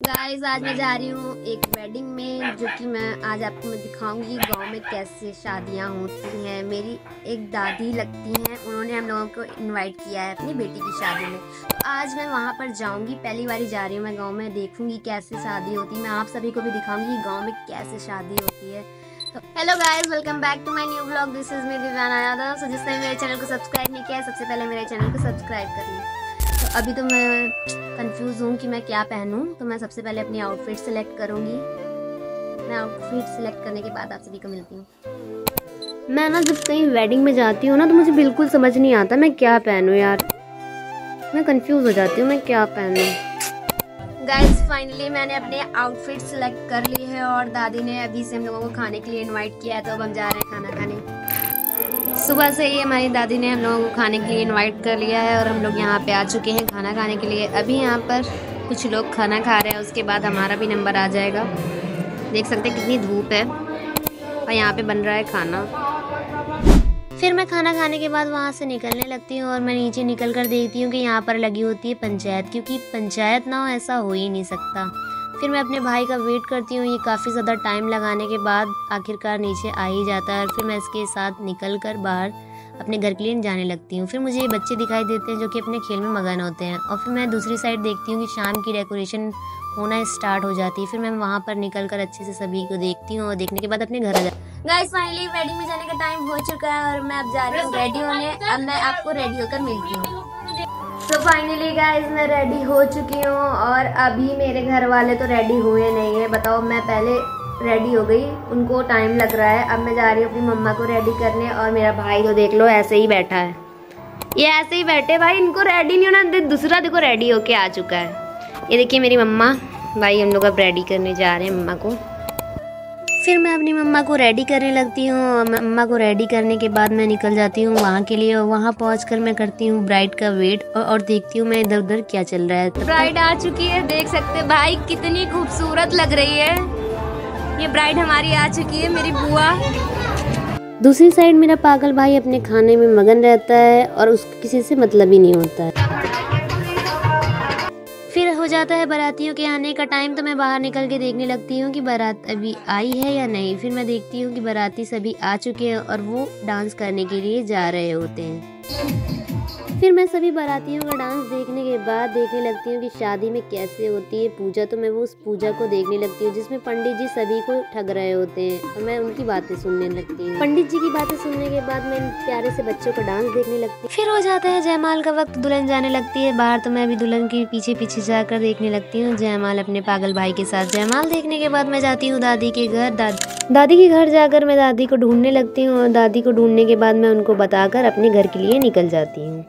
Guys आज मैं जा रही हूँ एक वेडिंग में, जो कि मैं आज आपको मैं दिखाऊँगी गाँव में कैसे शादियाँ होती हैं। मेरी एक दादी लगती हैं, उन्होंने हम लोगों को इनवाइट किया है अपनी बेटी की शादी में। तो आज मैं वहाँ पर जाऊँगी, पहली बार जा रही हूँ मैं गाँव में, देखूँगी कैसे शादी होती है। मैं आप सभी को भी दिखाऊँगी गाँव में कैसे शादी होती है। Hello guys welcome back to my new blog this is me Divyana Yadav so जिसने मेरे चैनल को सब्सक्राइब नहीं किया सबसे पहले मेरे चैनल को सब्सक्राइब कर लिया तो अभी तो मैं कंफ्यूज हूँ कि मैं क्या पहनूँ तो मैं सबसे पहले अपनी आउटफिट सेलेक्ट करूँगी। मैं आउटफिट सेलेक्ट करने के बाद आप सभी को मिलती हूँ। मैं ना जब कहीं वेडिंग में जाती हूँ ना तो मुझे बिल्कुल समझ नहीं आता मैं क्या पहनूँ यार। मैं कंफ्यूज हो जाती हूँ मैं क्या पहनूँ। गाइस फाइनली मैंने अपने आउटफिट सेलेक्ट कर ली है और दादी ने अभी से हम लोगों को खाने के लिए इनवाइट किया है तो अब हम जा रहे हैं खाना खाने। सुबह से ही हमारी दादी ने हम लोगों को खाने के लिए इनवाइट कर लिया है और हम लोग यहाँ पे आ चुके हैं खाना खाने के लिए। अभी यहाँ पर कुछ लोग खाना खा रहे हैं, उसके बाद हमारा भी नंबर आ जाएगा। देख सकते हैं कितनी धूप है और यहाँ पे बन रहा है खाना। फिर मैं खाना खाने के बाद वहाँ से निकलने लगती हूँ और मैं नीचे निकल कर देखती हूँ कि यहाँ पर लगी होती है पंचायत, क्योंकि पंचायत ना हो, ऐसा हो ही नहीं सकता। फिर मैं अपने भाई का वेट करती हूँ। ये काफ़ी ज़्यादा टाइम लगाने के बाद आखिरकार नीचे आ ही जाता है और फिर मैं इसके साथ निकल कर बाहर अपने घर के लिए जाने लगती हूँ। फिर मुझे ये बच्चे दिखाई देते हैं जो कि अपने खेल में मगन होते हैं और फिर मैं दूसरी साइड देखती हूँ कि शाम की डेकोरेशन होना स्टार्ट हो जाती है। फिर मैं वहाँ पर निकल कर अच्छे से सभी को देखती हूँ और देखने के बाद अपने घर आ जाती गाइस फाइनली वेडिंग में जाने का टाइम हो चुका है और मैं अब जा रही हूँ रेडी होने अब मैं आपको रेडी होकर मिलती हूँ। तो फाइनली गाइज़ मैं रेडी हो चुकी हूँ और अभी मेरे घर वाले तो रेडी हुए नहीं है। बताओ, मैं पहले रेडी हो गई। उनको टाइम लग रहा है। अब मैं जा रही हूँ अपनी मम्मा को रेडी करने और मेरा भाई तो देख लो, ऐसे ही बैठा है। ये ऐसे ही बैठे भाई, इनको रेडी नहीं होना। दूसरा देखो रेडी होके आ चुका है। ये देखिए मेरी मम्मा। भाई, हम लोग अब रेडी करने जा रहे हैं मम्मा को। फिर मैं अपनी मम्मा को रेडी करने लगती हूँ मम्मा को रेडी करने के बाद मैं निकल जाती हूँ वहाँ के लिए और वहाँ पहुँच कर मैं करती हूँ ब्राइड का वेट और, और देखती हूँ मैं इधर उधर क्या चल रहा है। ब्राइड आ चुकी है देख सकते भाई कितनी खूबसूरत लग रही है। ये ब्राइड हमारी आ चुकी है मेरी बुआ। दूसरी साइड मेरा पागल भाई अपने खाने में मगन रहता है और उसको किसी से मतलब ही नहीं होता हो। जाता है बारातियों के आने का टाइम तो मैं बाहर निकल के देखने लगती हूँ कि बारात अभी आई है या नहीं। फिर मैं देखती हूँ कि बाराती सभी आ चुके हैं और वो डांस करने के लिए जा रहे होते हैं। फिर मैं सभी बारातियों का डांस देखने के बाद देखने लगती हूँ कि शादी में कैसे होती है पूजा। तो मैं वो उस पूजा को देखने लगती हूँ जिसमें पंडित जी सभी को ठग रहे होते हैं और मैं उनकी बातें सुनने लगती हूँ। पंडित जी की बातें सुनने के बाद मैं प्यारे से बच्चों का डांस देखने लगती हूँ। फिर हो जाता है जयमाल का वक्त, दुल्हन जाने लगती है बाहर। तो मैं अभी दुल्हन के पीछे पीछे जाकर देखने लगती हूँ जयमाल अपने पागल भाई के साथ। जयमाल देखने के बाद मैं जाती हूँ दादी के घर। दादी दादी के घर जाकर मैं दादी को ढूँढने लगती हूँ और दादी को ढूँढने के बाद मैं उनको बताकर अपने घर के लिए निकल जाती हूँ।